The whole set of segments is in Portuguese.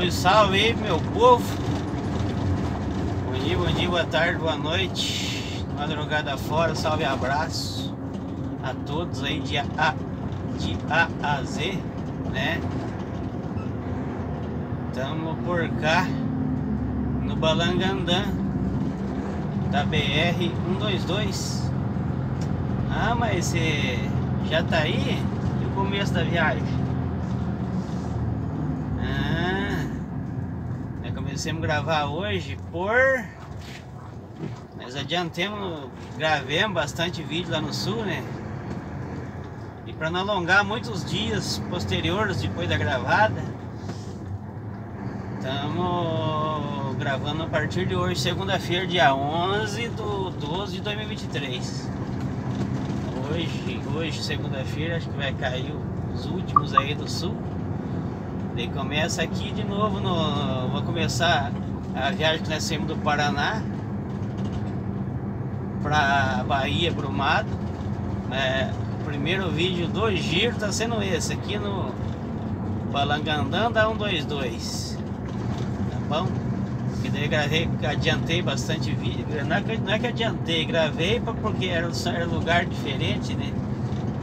Salve, salve meu povo. Bom dia, bom dia, boa tarde, boa noite. Madrugada fora, salve abraço a todos aí de A, de a, a Z, né? Tamo por cá no Balangandã da BR 122. Ah, mas você já tá aí no começo da viagem? A gravar hoje por... Nós adiantemos, gravemos bastante vídeo lá no sul, né? E para não alongar muitos dias posteriores depois da gravada Estamos gravando a partir de hoje, segunda-feira, dia 11 do 12 de 2023 Hoje, hoje segunda-feira, acho que vai cair os últimos aí do sul Daí começa aqui de novo no. Vou começar a viagem que nós saímos do Paraná para Bahia Brumado. É, o primeiro vídeo do giro tá sendo esse aqui no Balangandã da 122. Tá bom? Que daí gravei, adiantei bastante vídeo. Não é, que, não é que adiantei, gravei porque era, era um lugar diferente, né?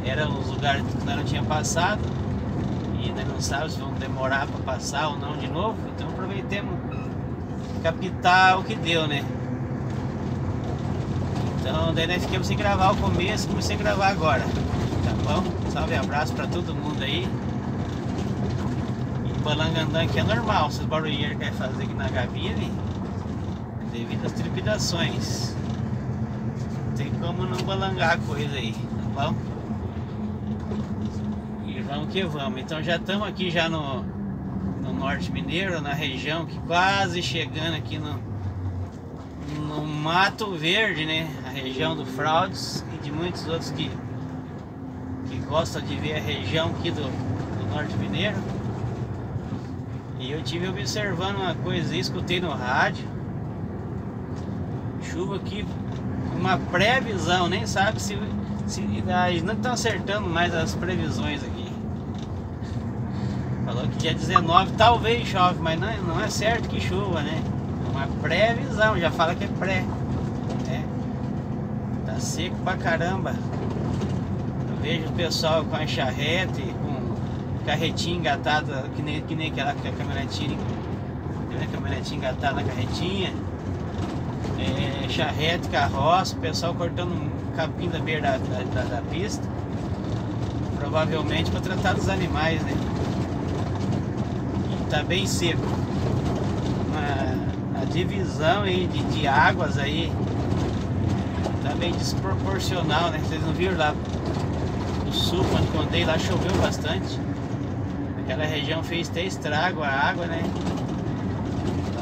Era uns lugares que não tinha passado ainda não sabe se vão demorar para passar ou não de novo, então aproveitemos captar o que deu, né? Então daí nós ficamos sem gravar o começo, comecei a gravar agora, tá bom? Salve abraço para todo mundo aí. E balangandã aqui é normal, esses barulheiros que fazer aqui na cabine, devido às trepidações. Não tem como não balangar a coisa aí, tá bom? Vamos que vamos. Então já estamos aqui já no, no Norte Mineiro, na região que quase chegando aqui no, no Mato Verde, né? A região do Fraudes e de muitos outros que, que gostam de ver a região aqui do, do Norte Mineiro. E eu tive observando uma coisa, escutei no rádio. Chuva aqui, uma previsão, nem sabe se, se eles não estão acertando mais as previsões aqui. Falou que dia 19 talvez chove, mas não, é, não é certo que chuva, né? É uma previsão, já fala que é pré. Né? Tá seco pra caramba. Eu vejo o pessoal com a charrete, com carretinha engatada, que nem, que nem aquela que a caminhonetinha, a caminhonetinha engatada na carretinha. É, charrete, carroça, o pessoal cortando um capim da beira da, da, da pista. Provavelmente para tratar dos animais, né? Tá bem seco. Uma, a divisão aí de, de águas aí tá bem desproporcional, né? Vocês não viram lá no sul, quando contei lá choveu bastante. Aquela região fez até estrago a água, né?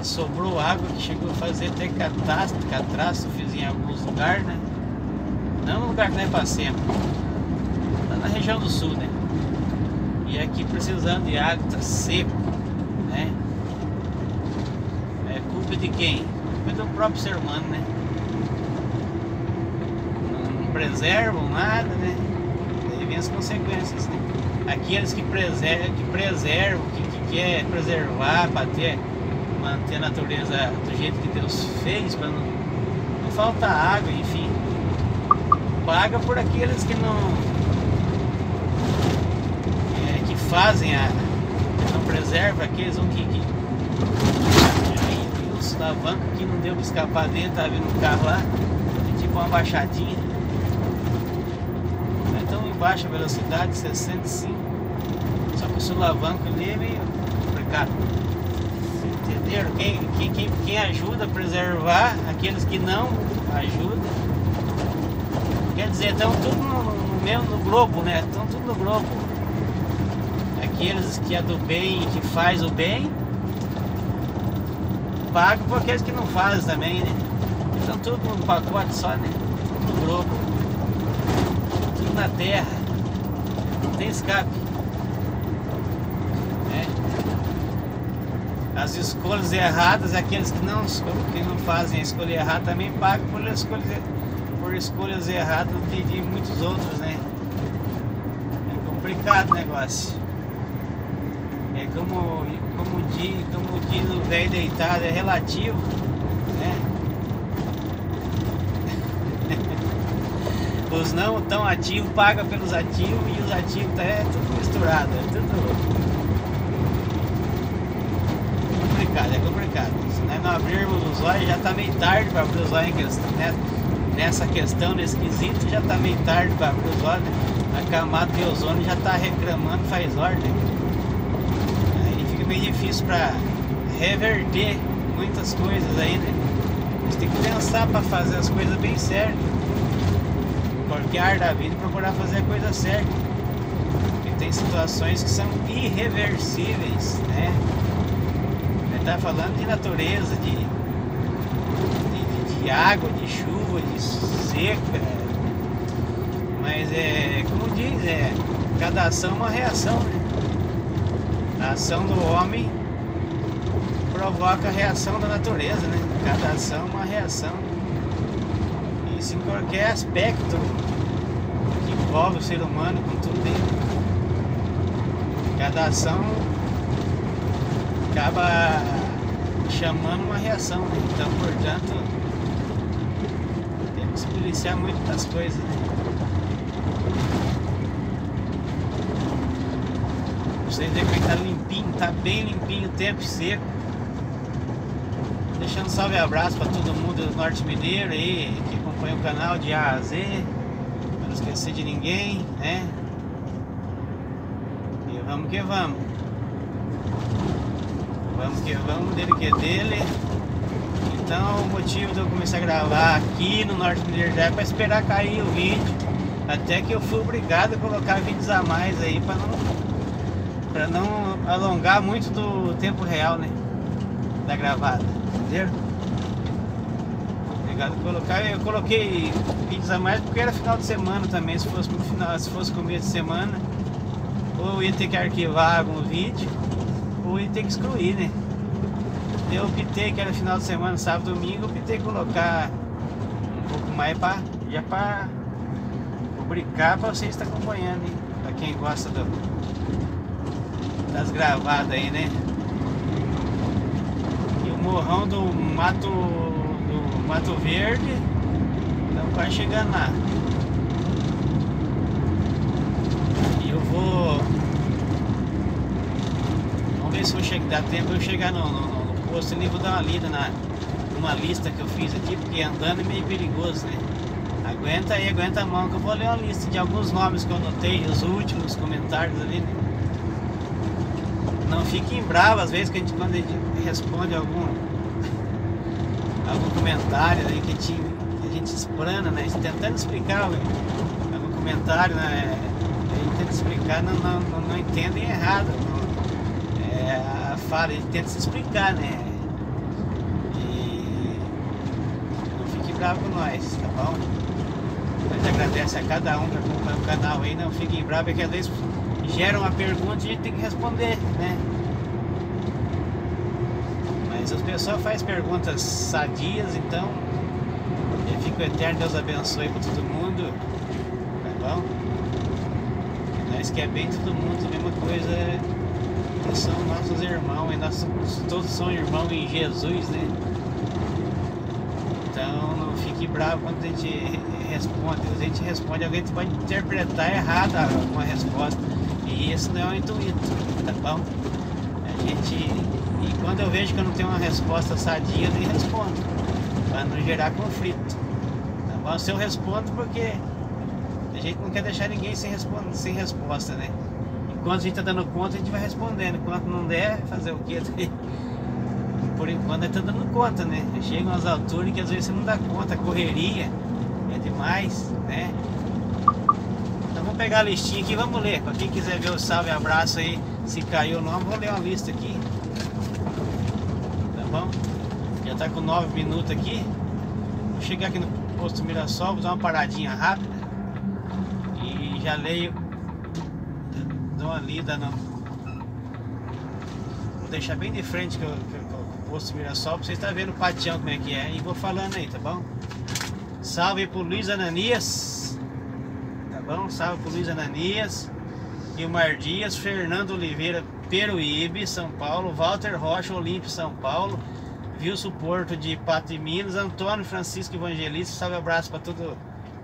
sobrou água que chegou a fazer até catástrofe, catástrofes em alguns lugares, né? Não no lugar que nós passemos, lá na região do sul, né? E aqui precisando de água, tá seco né? É culpa de quem? Culpa do próprio ser humano, né? Não preservam nada, né? Daí vem as consequências, né? Aqueles que preservam, que, preservam, que, que quer preservar para ter, manter a natureza do jeito que Deus fez, para não, não faltar água, enfim. Paga por aqueles que não. É, que fazem a, não preserva aqueles um que, que aí alavancos que não deu para escapar dentro, tá vindo um carro lá, tipo uma baixadinha. Então em baixa velocidade, 65. Só que o sulavanco ali é meio complicado. Entenderam? Quem, quem, quem, quem ajuda a preservar, aqueles que não ajudam. Quer dizer, estão tudo no, no mesmo no globo, né? Estão tudo no globo aqueles que é do bem e que faz o bem, paga por aqueles que não fazem também, né? Então tudo num pacote só, né? Tudo no globo. Tudo na terra. Não tem escape. É. As escolhas erradas, aqueles que não, que não fazem a escolha errada também pagam por escolhas, por escolhas erradas de, de muitos outros, né? É complicado o negócio. Como, como, diz, como diz o velho deitado, é relativo, né? os não tão ativos pagam pelos ativos e os ativos tá, é tudo misturado, é tudo complicado, é complicado. Se nós não abrirmos os olhos, já tá meio tarde para abrir os olhos em questão, né? nessa questão, nesse quesito, já tá meio tarde para abrir os olhos. A camada de ozônio já tá reclamando faz ordem. Fica bem difícil para reverter muitas coisas aí, né? Tem que pensar para fazer as coisas bem certas. Porque ar da vida procurar fazer a coisa certa. Porque tem situações que são irreversíveis, né? Ele tá falando de natureza, de, de, de água, de chuva, de seca. Mas é, como diz, é, cada ação é uma reação, né? A ação do homem provoca a reação da natureza, né? Cada ação é uma reação. Isso em qualquer aspecto que envolve o ser humano com tudo dentro. Cada ação acaba chamando uma reação, né? Então, portanto, temos que policiar muito das coisas, né? Vocês veem que tá limpinho, tá bem limpinho, tempo seco. Deixando salve e abraço para todo mundo do Norte Mineiro aí, que acompanha o canal de A a Z. Pra não esquecer de ninguém, né? E vamos que vamos. Vamos que vamos, dele que é dele. Então o motivo de eu começar a gravar aqui no Norte Mineiro já é para esperar cair o vídeo. Até que eu fui obrigado a colocar vídeos a mais aí para não, pra não alongar muito do tempo real, né? Da gravada, entendeu? Obrigado por colocar. Eu coloquei vídeos a mais porque era final de semana também. Se fosse final, se fosse começo de semana, ou eu ia ter que arquivar algum vídeo, ou ia ter que excluir, né? Eu optei que era final de semana, sábado, domingo, optei colocar um pouco mais para já para publicar para vocês estar acompanhando, hein? Para quem gosta do, das gravadas aí, né? E o morrão do Mato do Mato Verde estamos quase chegando lá. E eu vou. Vamos ver se eu chego, dá tempo eu chegar no, no, no posto ali, vou dar uma lida na numa lista que eu fiz aqui, porque andando é meio perigoso, né? Aguenta aí, aguenta a mão que eu vou ler uma lista de alguns nomes que eu notei, os últimos comentários ali, né? Não fiquem bravos às vezes que a gente quando a gente responde algum algum comentário aí que a gente, que a gente esprana, né? Tentando explicar algum comentário, né? A gente tenta explicar, não, não, não, não entendem errado. Não, é, a fala, gente tenta se explicar, né? E não fique bravo com nós, tá bom? A gente agradece a cada um que acompanha o canal aí, não fiquem bravos, é que às vezes gera uma pergunta e a gente tem que responder, né? Mas as pessoas fazem perguntas sadias, então eu fico eterno, Deus abençoe para todo mundo, tá bom? Nós que é bem todo mundo, a mesma coisa, somos nossos irmãos, e nós todos são irmãos em Jesus, né? Então não fique bravo quando a gente responde, a gente responde, alguém pode interpretar errado uma resposta. E esse não é o intuito, tá bom? A gente. E quando eu vejo que eu não tenho uma resposta sadia, eu nem respondo. Para não gerar conflito. Tá bom? Se eu respondo porque a gente não quer deixar ninguém sem, resposta, sem resposta, né? Enquanto a gente tá dando conta, a gente vai respondendo. Enquanto não der, fazer o quê? Por enquanto a gente tá dando conta, né? Chegam umas alturas que às vezes você não dá conta, correria é demais, né? Pegar a listinha aqui, vamos ler. Para quem quiser ver o salve abraço aí, se caiu o nome, vou ler uma lista aqui. Tá bom? Já tá com 9 minutos aqui. Vou chegar aqui no posto Mirassol, vou dar uma paradinha rápida. E já leio. Dou uma lida no. Vou deixar bem de frente que eu, que, o posto Mirassol, pra vocês estarem vendo o patião como é que é. E vou falando aí, tá bom? Salve pro Luiz Ananias bom? Salve pro Luiz Ananias, Gilmar Dias, Fernando Oliveira Peruíbe, São Paulo, Walter Rocha, Olímpio, São Paulo, Vilso Porto de Pato de Minas, Antônio Francisco Evangelista, salve abraço para todo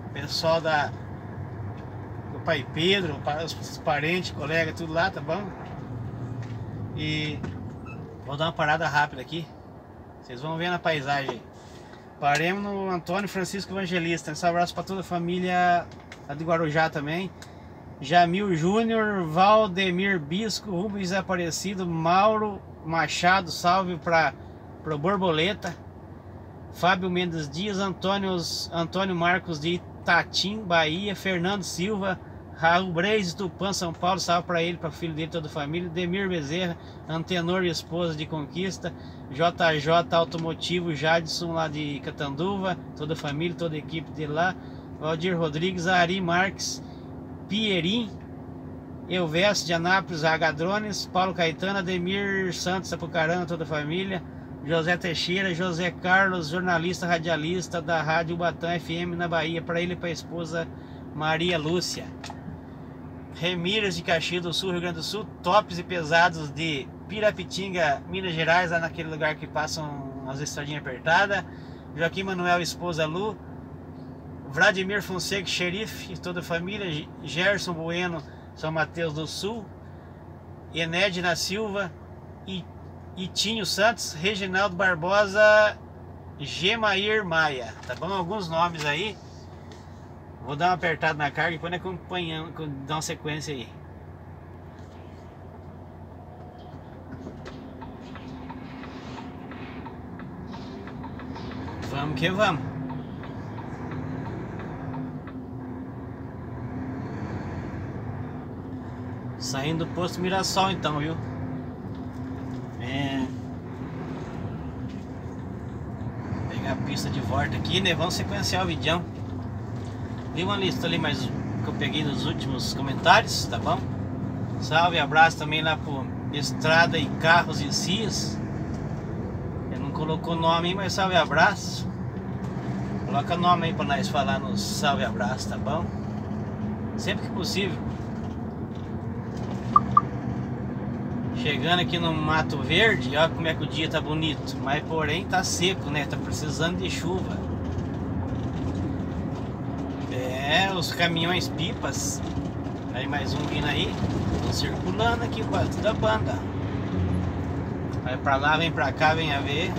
o pessoal da do pai Pedro, para os parentes, colegas, tudo lá, tá bom? E vou dar uma parada rápida aqui. Vocês vão ver na paisagem. Paremos no Antônio Francisco Evangelista. Um abraço para toda a família de Guarujá também. Jamil Júnior, Valdemir Bisco, Rubens Aparecido, Mauro Machado, salve para o Borboleta. Fábio Mendes Dias, Antônio, Antônio Marcos de Itatim, Bahia, Fernando Silva, Raul Breis, Tupã, São Paulo, salve para ele, para o filho dele, toda a família, Demir Bezerra, Antenor e esposa de Conquista, JJ Automotivo, Jadson lá de Catanduva, toda a família, toda a equipe dele lá, Valdir Rodrigues, Ari Marques, Pierin, Elvésio de Anápolis, Agadrones, Paulo Caetano, Ademir Santos, Apucarana, toda a família, José Teixeira, José Carlos, jornalista radialista da Rádio Batã FM na Bahia, para ele e para a esposa Maria Lúcia. Remírios de Caxias do Sul, Rio Grande do Sul, tops e pesados de Pirapitinga, Minas Gerais, lá naquele lugar que passam as estradinhas apertadas. Joaquim Manuel, esposa Lu. Vladimir Fonseca, xerife, toda a família. Gerson Bueno, São Mateus do Sul. Enédina Silva. E Itinho Santos, Reginaldo Barbosa, Gemair Maia. Tá bom? Alguns nomes aí. Vou dar uma apertada na carga e depois acompanhando, dar uma sequência aí. Vamos que vamos. Saindo do posto Mirassol então, viu? É. Pegar a pista de volta aqui, né? Vamos sequenciar o vidão. Li uma lista ali, mas que eu peguei nos últimos comentários, tá bom? Salve, abraço também lá pro Estrada e Carros e Cias. Ele não colocou nome aí, mas salve, abraço. Coloca nome aí pra nós falar no salve, abraço, tá bom? Sempre que possível. Chegando aqui no Mato Verde, olha como é que o dia tá bonito. Mas porém tá seco, né? Tá precisando de chuva. É, os caminhões pipas. Aí mais um vindo aí. Circulando aqui quase toda a banda. Vai pra lá, vem pra cá, vem a ver.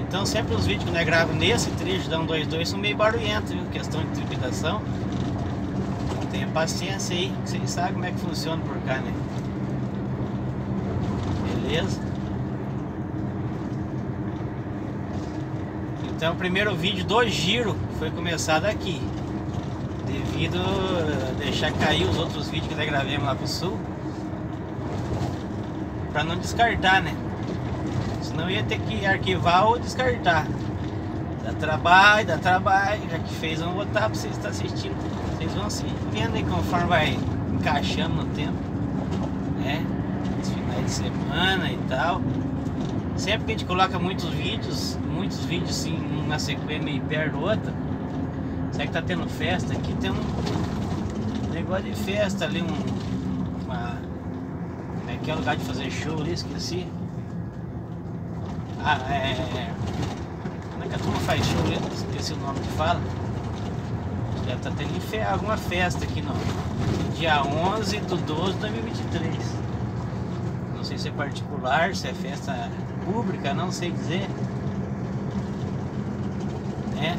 Então sempre os vídeos que nós gravamos nesse trecho da 122 são meio barulhentos, viu? Questão de trepidação. Tenha paciência aí, que vocês sabem como é que funciona por cá, né? Beleza? Então o primeiro vídeo do giro foi começado aqui. Devido a deixar cair os outros vídeos que nós gravamos lá pro sul. Pra não descartar, né? Senão ia ter que arquivar ou descartar. Dá trabalho, dá trabalho. Já que fez, vamos botar pra vocês estar assistindo. Vocês vão se aí conforme vai encaixando no tempo. Né? Os finais de semana e tal. Sempre que a gente coloca muitos vídeos, muitos vídeos assim, uma sequência meio perto do outro, será que tá tendo festa? Aqui tem um negócio de festa ali, um. Uma, como é que é o lugar de fazer show ali? Esqueci. Ah, é. Como é que a turma faz show? Esqueci o nome que fala. Tá tendo alguma festa aqui no dia 11 do 12 de 2023. Não sei se é particular, se é festa pública, não sei dizer. É.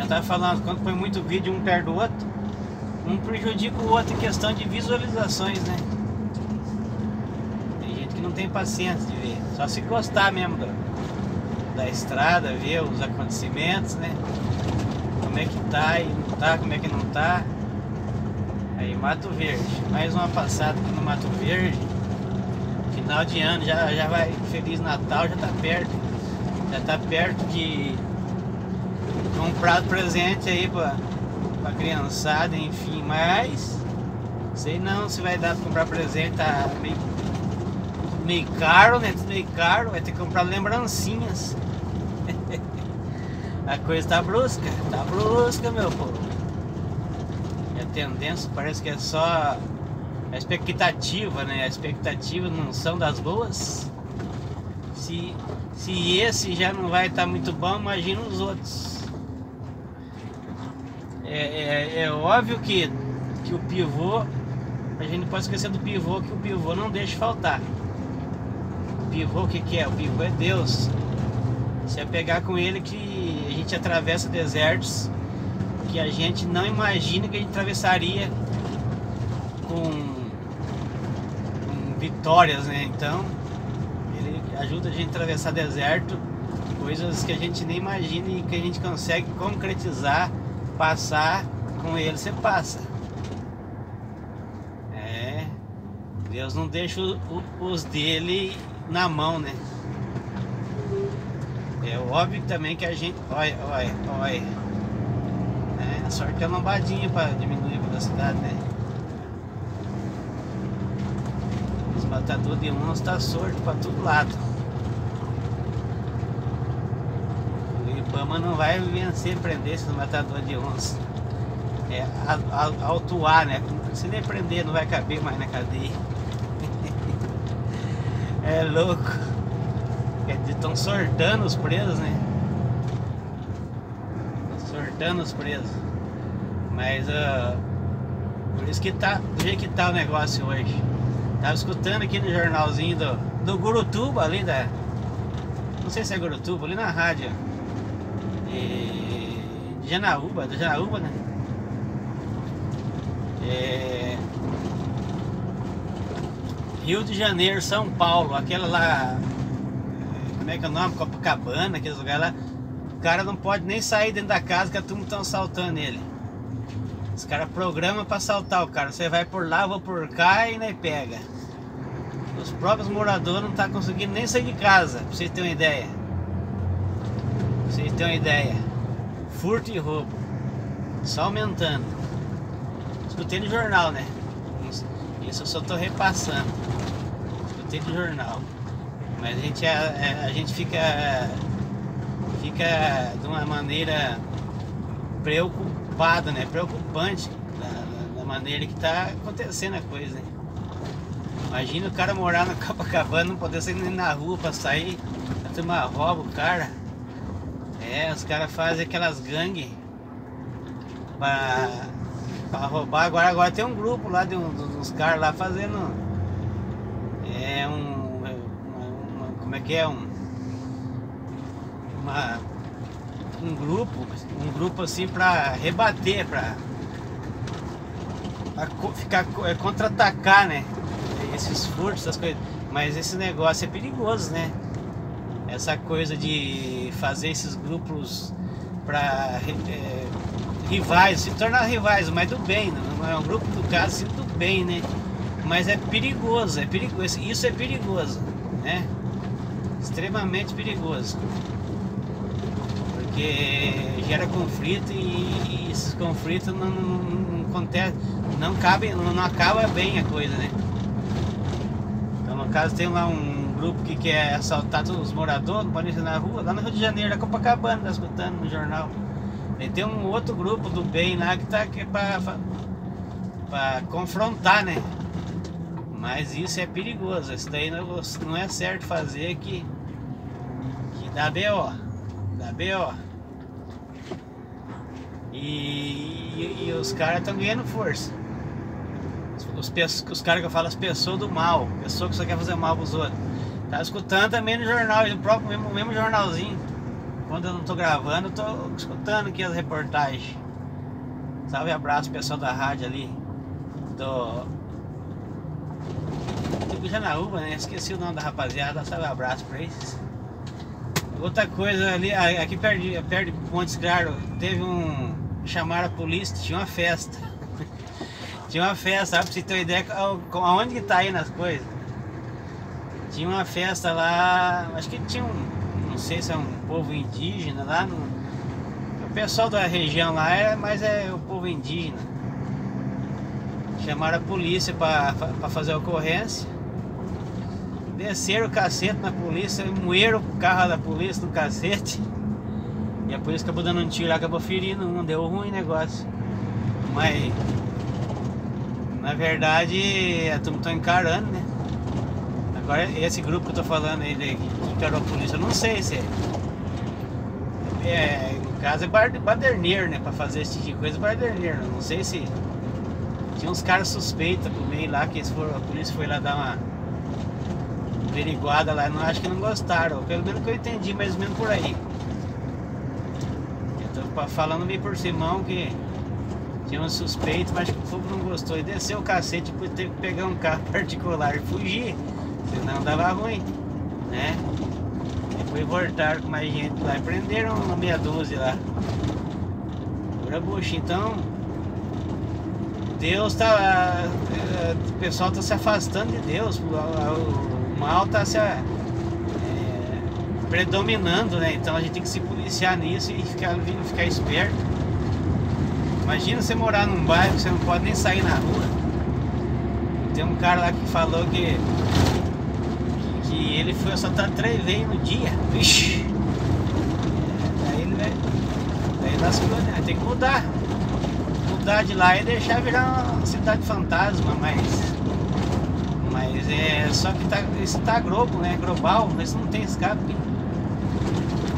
Eu tava falando, quando põe muito vídeo um perto do outro, um prejudica o outro em questão de visualizações, né? Tem gente que não tem paciência de ver, só se gostar mesmo da, da estrada, ver os acontecimentos, né? Como é que tá e não tá, como é que não tá. Aí Mato Verde, mais uma passada aqui no Mato Verde final de ano, já, já vai, Feliz Natal, já tá perto. Já tá perto de comprar presente aí pra, pra criançada, enfim, mas sei não se vai dar pra comprar presente, tá meio, meio caro, né? Meio caro, vai ter que comprar lembrancinhas. A coisa tá brusca, tá brusca, meu povo. a tendência parece que é só a expectativa, né? A expectativa não são das boas. Se, se esse já não vai estar tá muito bom, imagina os outros. É, é, é, óbvio que, que o pivô, a gente não pode esquecer do pivô, que o pivô não deixa faltar. O pivô o que, que é? O pivô é Deus. Se é pegar com ele que a gente atravessa desertos que a gente não imagina que a gente atravessaria com vitórias, né? Então, ele ajuda a gente a atravessar deserto, coisas que a gente nem imagina e que a gente consegue concretizar, passar, com ele você passa. É, Deus não deixa os dele na mão, né? Óbvio também que a gente. Olha, olha, olha. É, a sorte é lombadinha para diminuir a velocidade, né? matador de onça tá sorto para todo lado. O Ibama não vai vencer prender esse matador de onça. É autuar, né? Se nem prender, não vai caber mais na cadeia. é louco. Estão sortando os presos, né? Sortando os presos. Mas uh, por isso que tá do jeito que tá o negócio hoje. Tava escutando aqui no jornalzinho do, do Gurutuba ali da. Não sei se é Gurutuba, ali na rádio. E, de Janaúba, do Janaúba, né? É, Rio de Janeiro, São Paulo, aquela lá. Como é que é o nome? Copacabana, aqueles lugares lá. O cara não pode nem sair dentro da casa que a turma estão assaltando ele. Os caras programam para assaltar o cara. Você vai por lá, vou por cá e nem pega. Os próprios moradores não tá conseguindo nem sair de casa, pra vocês terem uma ideia. Pra vocês terem uma ideia. Furto e roubo. Só aumentando. Escutei no jornal, né? Isso eu só tô repassando. Escutei no jornal. Mas a gente, a, é, a gente fica. Fica de uma maneira preocupada né? Preocupante da, da maneira que tá acontecendo a coisa. Imagina o cara morar na Copacabana, não poder sair nem na rua pra sair, a turma rouba o cara. É, os caras fazem aquelas gangues pra, pra roubar. Agora, agora tem um grupo lá de, um, de uns caras lá fazendo. É um. Como é que é? Um. Uma um grupo, um grupo assim para rebater, para ficar é, contra-atacar, né? Esses furtos, essas coisas. Mas esse negócio é perigoso, né? Essa coisa de fazer esses grupos para é, rivais, se tornar rivais, mas do bem, não é um grupo do caso assim, do bem, né? Mas é perigoso, é perigoso, isso é perigoso, né? Extremamente perigoso porque gera conflito e, esses conflitos não, não, não, acontece, não cabe, não, não acaba bem a coisa, né? Então no caso tem lá um grupo que quer assaltar todos os moradores, não podem na rua, lá no Rio de Janeiro, na Copacabana, tá escutando no jornal. E tem um outro grupo do bem lá que tá aqui pra, pra, pra confrontar, né? Mas isso é perigoso, isso daí não, não é certo fazer que, que dá B.O. Dá B.O. E, e, e os caras estão ganhando força. Os, os, os caras que eu falo, as pessoas do mal, pessoas que só quer fazer mal pros outros. Tá escutando também no jornal, no próprio mesmo, mesmo jornalzinho. Quando eu não tô gravando, eu tô escutando aqui as reportagens. Salve abraço pessoal da rádio ali. Do. Do Janaúba, né? Esqueci o nome da rapaziada. Salve abraço pra eles. Outra coisa ali, aqui perto, perto de Montes Claro, teve um chamaram a polícia, tinha uma festa. tinha uma festa, sabe? Pra você ter uma ideia aonde que tá aí nas coisas. Tinha uma festa lá, acho que tinha um, não sei se é um povo indígena lá no. O pessoal da região lá é, mas é o povo indígena. Chamaram a polícia pra fazer a ocorrência. Desceram o cacete na polícia, moeram o carro da polícia no cacete. E a polícia acabou dando um tiro lá, acabou ferindo um, deu ruim negócio. Mas Na verdade, a turma tá encarando, né? Agora, esse grupo que eu tô falando aí, que encarou a polícia, eu não sei se é. é no caso é baderneiro, né? Pra fazer esse tipo de coisa, baderneiro. Não sei se. Tinha uns caras suspeitos pro meio lá, que eles foram, a polícia foi lá dar uma averiguada lá. Não, acho que não gostaram. Pelo menos que eu entendi, mais ou menos por aí. Eu tô falando meio por Simão que tinha um suspeito, mas que o povo não gostou. E desceu o cacete por ter que pegar um carro particular e fugir. Senão dava ruim, né? Depois voltaram com mais gente lá e prenderam uma meia dúzia lá. Pura bucha, então. Deus tá. O pessoal tá se afastando de Deus. O, mal tá se. É, predominando, né? Então a gente tem que se policiar nisso e ficar, ficar esperto. Imagina você morar num bairro que você não pode nem sair na rua. Tem um cara lá que falou que que ele foi assaltado três vezes no dia. Vixe! É, daí ele vai. Daí né? Tem que mudar. Mudar de lá e deixar virar uma cidade fantasma, mas. Mas é. Só que tá, isso tá né? Global, mas não tem escape.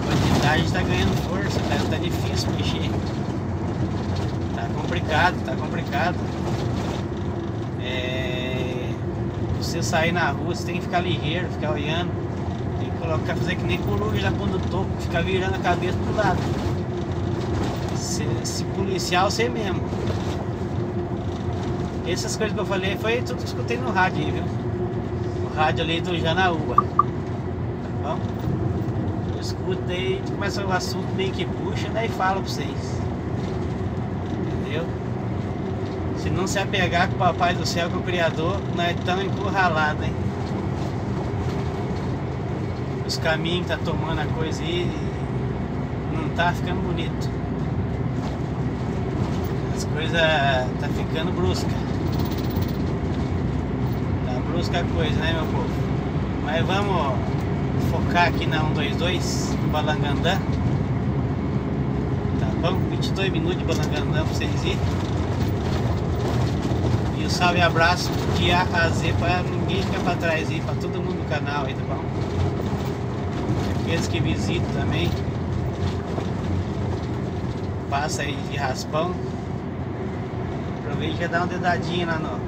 A quantidade tá ganhando força, tá, tá difícil mexer. Tá complicado, tá complicado. É você sair na rua, você tem que ficar ligeiro, ficar olhando. Tem que colocar, fazer que nem coruja quando topo, ficar virando a cabeça pro lado. Se, se policial, você mesmo. Essas coisas que eu falei foi tudo que eu escutei no rádio viu? O rádio ali do Janaúba. Tá bom? Eu escuto aí, começa o assunto meio que puxa, daí fala pra vocês. Entendeu? Se não se apegar com o Papai do Céu, com o Criador, nós estamos encurralados, hein? Os caminhos que tá tomando a coisa aí não tá ficando bonito. As coisas tá ficando brusca. Tá brusca a coisa, né meu povo? Mas vamos focar aqui na 122, no Balangandã. Tá bom? 22 minutos de Balangandã pra vocês irem salve e abraço de A a Z para ninguém ficar para trás aí, para todo mundo do canal aí, tá bom? Aqueles que visitam também. Passa aí de raspão. E já dá um dedadinho lá no,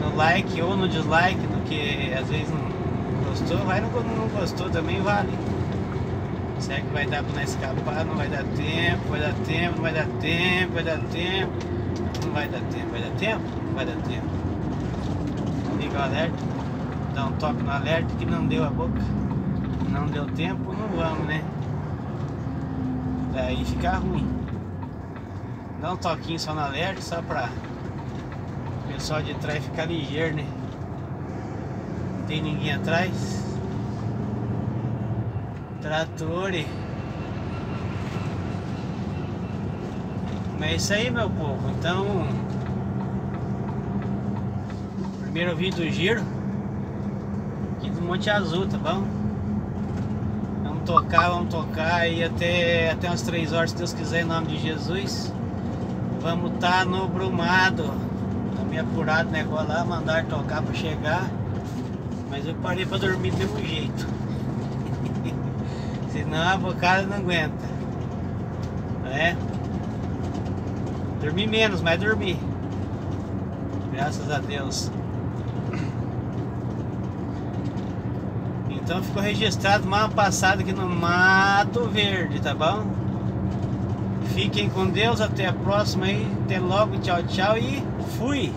no like ou no dislike, no que às vezes não gostou, vai no não gostou também vale. Será que vai dar nós escapar? Não vai dar tempo, vai dar tempo, não vai dar tempo, vai dar tempo. Não vai dar tempo, vai dar tempo? Não vai dar tempo. Liga o alerta, dá um toque no alerta que não deu a boca. Não deu tempo, não vamos, né? Daí fica ruim. Dá um toquinho só no alerta, só pra o pessoal de trás ficar ligeiro, né? Não tem ninguém atrás. Tratore. Mas é isso aí, meu povo. Então, primeiro vídeo do giro aqui do Monte Azul, tá bom? Vamos tocar, vamos tocar aí até, até umas 3 horas, se Deus quiser, em nome de Jesus. Vamos estar tá no Brumado. Tá meio apurado o negócio lá, mandar tocar para chegar. Mas eu parei para dormir do mesmo jeito. Senão a bocada não aguenta. É? Dormi menos, mas dormi. Graças a Deus. Então ficou registrado uma passada aqui no Mato Verde, tá bom? Fiquem com Deus, até a próxima aí. Até logo, tchau, tchau e fui!